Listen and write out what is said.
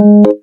you